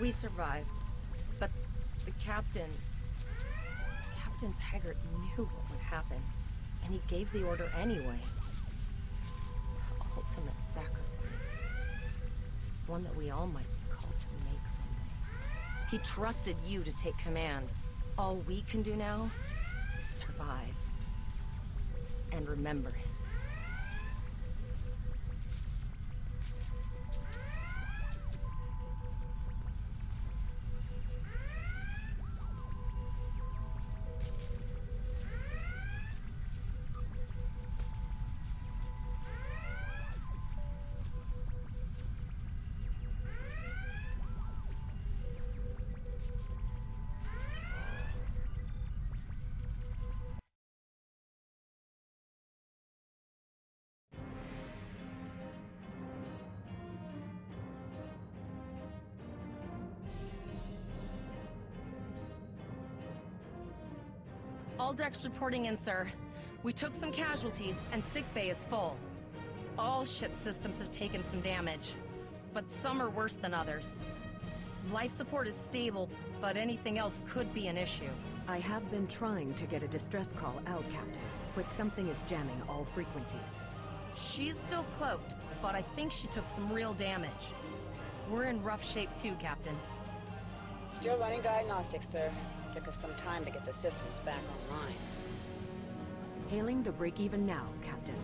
We survived. But the captain... Captain Taggart knew what would happen. And he gave the order anyway. Ultimate sacrifice. One that we all might be called to make someday. He trusted you to take command. All we can do now is survive. And remember him. All decks reporting in, sir. We took some casualties, and sickbay is full. All ship systems have taken some damage, but some are worse than others. Life support is stable, but anything else could be an issue. I have been trying to get a distress call out, Captain, but something is jamming all frequencies. She's still cloaked, but I think she took some real damage. We're in rough shape too, Captain. Still running diagnostics, sir. Took us some time to get the systems back online. Hailing the break-even now, Captain.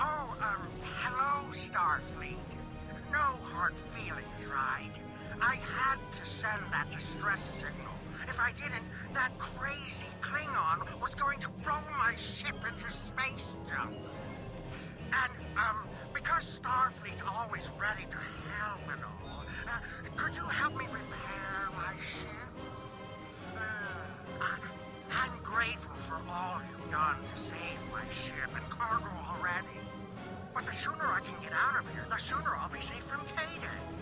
Oh, um, hello, Starfleet. No hard feelings, right? I had to send that distress signal. If I didn't, that crazy Klingon was going to blow my ship into space junk. And, um, because Starfleet's always ready to help and all, uh, could you help me repair Uh, I, I'm grateful for all you've done to save my ship and cargo already. But the sooner I can get out of here, the sooner I'll be safe from K-Day.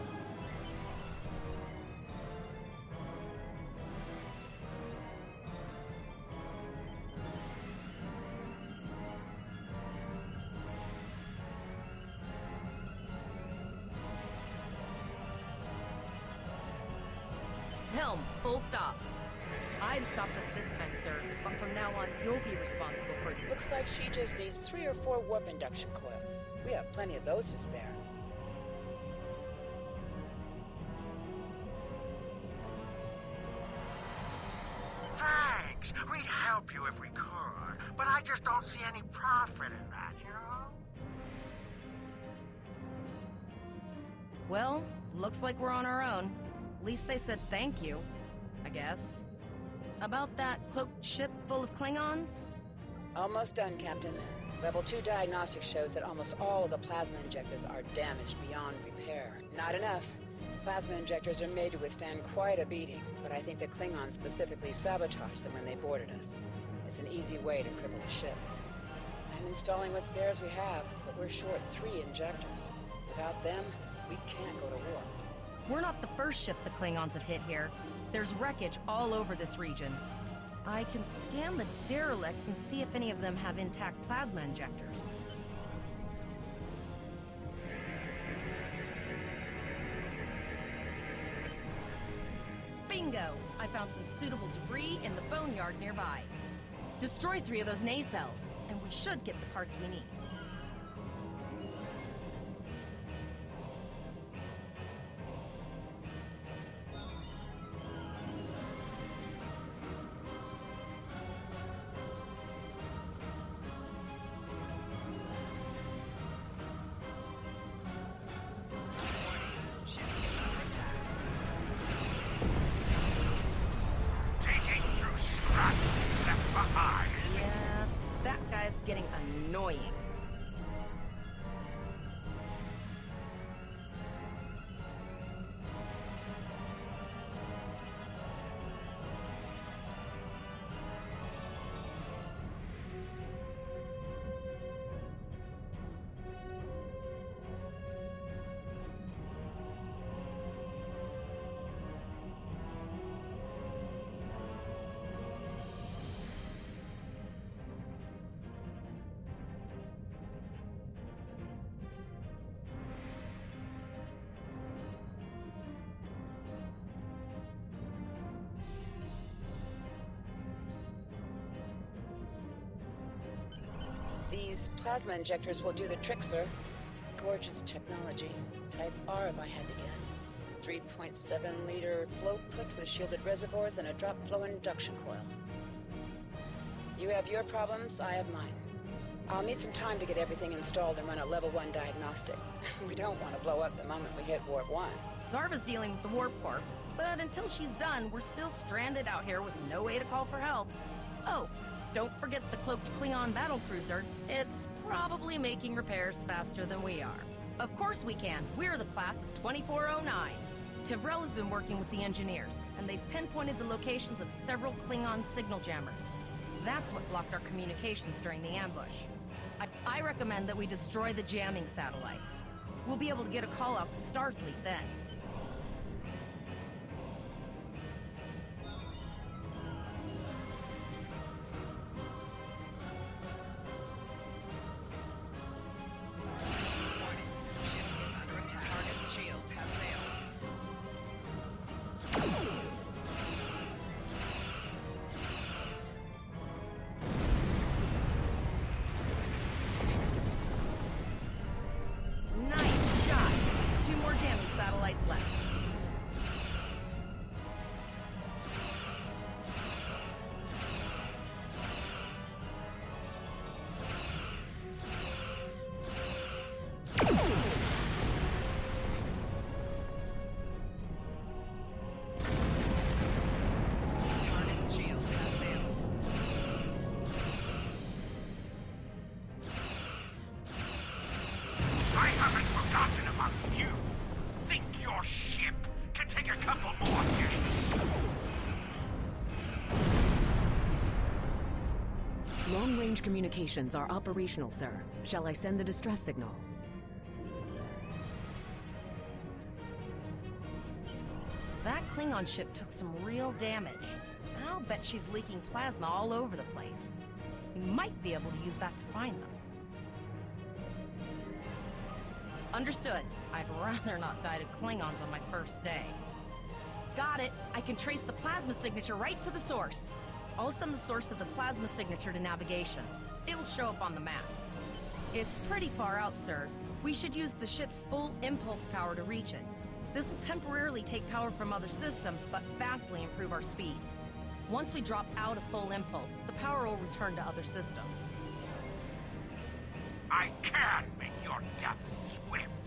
Stop. I've stopped us this time, sir, but from now on, you'll be responsible for... It. Looks like she just needs three or four warp induction coils. We have plenty of those to spare. Thanks. We'd help you if we could, but I just don't see any profit in that, you know? Well, looks like we're on our own. At least they said thank you, I guess. About that cloaked ship full of Klingons? Almost done, Captain. Level 2 diagnostics shows that almost all of the plasma injectors are damaged beyond repair. Not enough. Plasma injectors are made to withstand quite a beating, but I think the Klingons specifically sabotaged them when they boarded us. It's an easy way to cripple a ship. I'm installing what spares we have, but we're short three injectors. Without them, we can't go to war. We're not the first ship the Klingons have hit here. There's wreckage all over this region. I can scan the derelicts and see if any of them have intact plasma injectors. Bingo! I found some suitable debris in the boneyard nearby. Destroy three of those nacelles, and we should get the parts we need. These plasma injectors will do the trick, sir. Gorgeous technology. Type R, if I had to guess. 3.7 liter flow put with shielded reservoirs and a drop flow induction coil. You have your problems, I have mine. I'll need some time to get everything installed and run a level one diagnostic. we don't want to blow up the moment we hit warp one. Zarva's dealing with the warp core, but until she's done, we're still stranded out here with no way to call for help. Oh, don't forget the cloaked Klingon battlecruiser. It's probably making repairs faster than we are. Of course we can. We're the class of 2409. Tivrel's been working with the engineers, and they've pinpointed the locations of several Klingon signal jammers. That's what blocked our communications during the ambush. I, I recommend that we destroy the jamming satellites. We'll be able to get a call out to Starfleet then. Jamming satellites left. I haven't forgotten about you. Think your ship can take a couple more hits? Long-range communications are operational, sir. Shall I send the distress signal? That Klingon ship took some real damage. I'll bet she's leaking plasma all over the place. We might be able to use that to find them. Understood. I'd rather not die to Klingons on my first day. Got it. I can trace the plasma signature right to the source. I'll send the source of the plasma signature to navigation. It will show up on the map. It's pretty far out, sir. We should use the ship's full impulse power to reach it. This will temporarily take power from other systems, but vastly improve our speed. Once we drop out of full impulse, the power will return to other systems. I can make your death swift.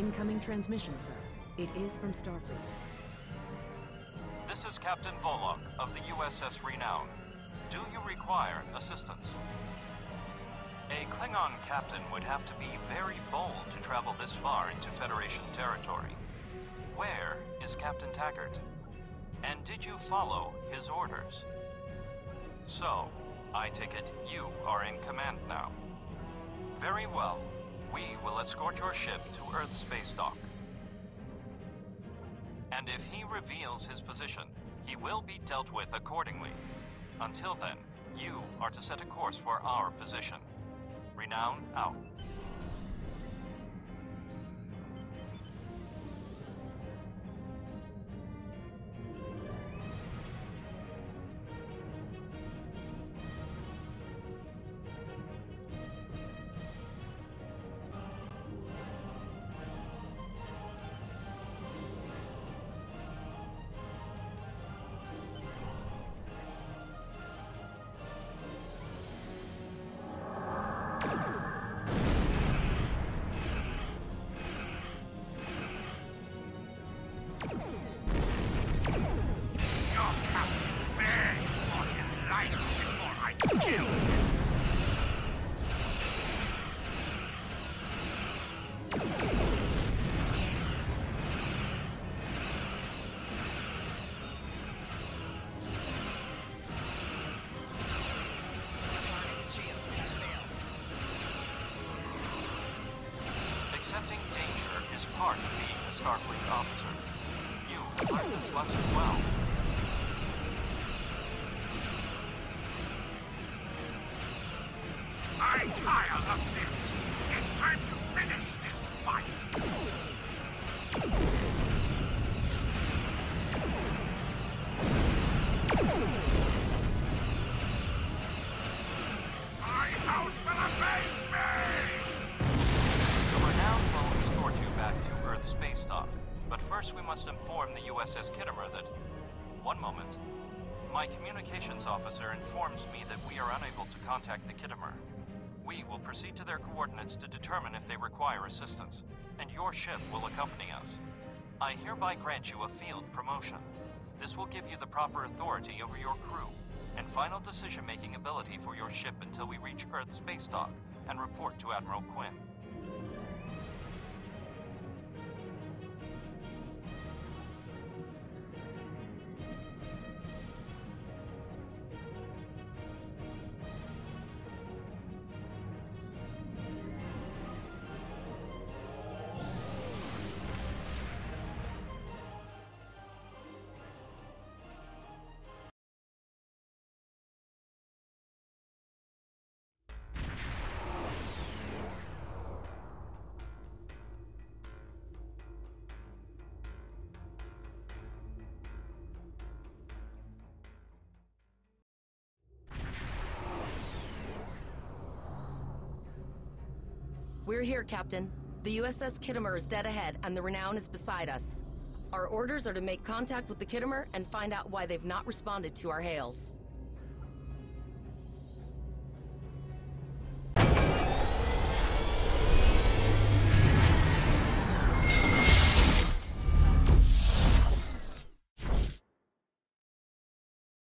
Incoming transmission, sir. It is from Starfleet. This is Captain Volok of the USS Renown. Do you require assistance? A Klingon captain would have to be very bold to travel this far into Federation territory. Where is Captain Taggart? And did you follow his orders? So, I take it you are in command now. Very well. We will escort your ship to Earth Space Dock. And if he reveals his position, he will be dealt with accordingly. Until then, you are to set a course for our position. Renown out. Starfleet officer. You learned this lesson well. Communications officer informs me that we are unable to contact the Khitomer. We will proceed to their coordinates to determine if they require assistance, and your ship will accompany us. I hereby grant you a field promotion. This will give you the proper authority over your crew, and final decision-making ability for your ship until we reach Earth Space Dock and report to Admiral Quinn. We're here, Captain. The USS Khitomer is dead ahead, and the Renown is beside us. Our orders are to make contact with the Khitomer and find out why they've not responded to our hails.